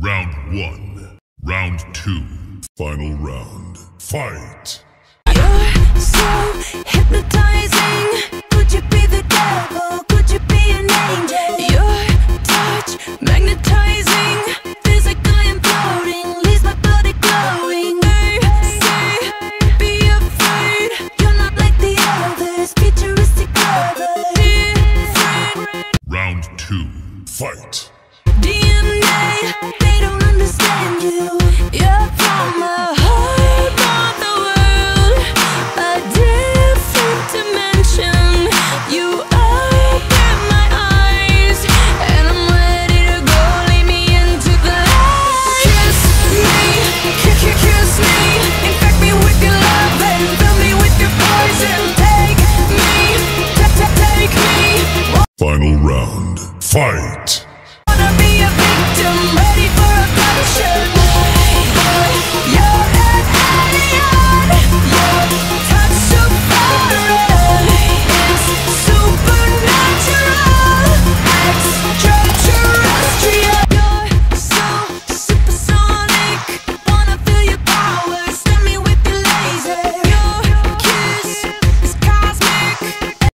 Round one. Round two. Final round. Fight! You're so hypnotizing. Could you be the devil? Could you be an angel? Your touch magnetizing. Feels like I am floating. Leaves my body glowing. Hey, say, be afraid. You're not like the others. Futuristic lovers. Round two. Fight! Fight!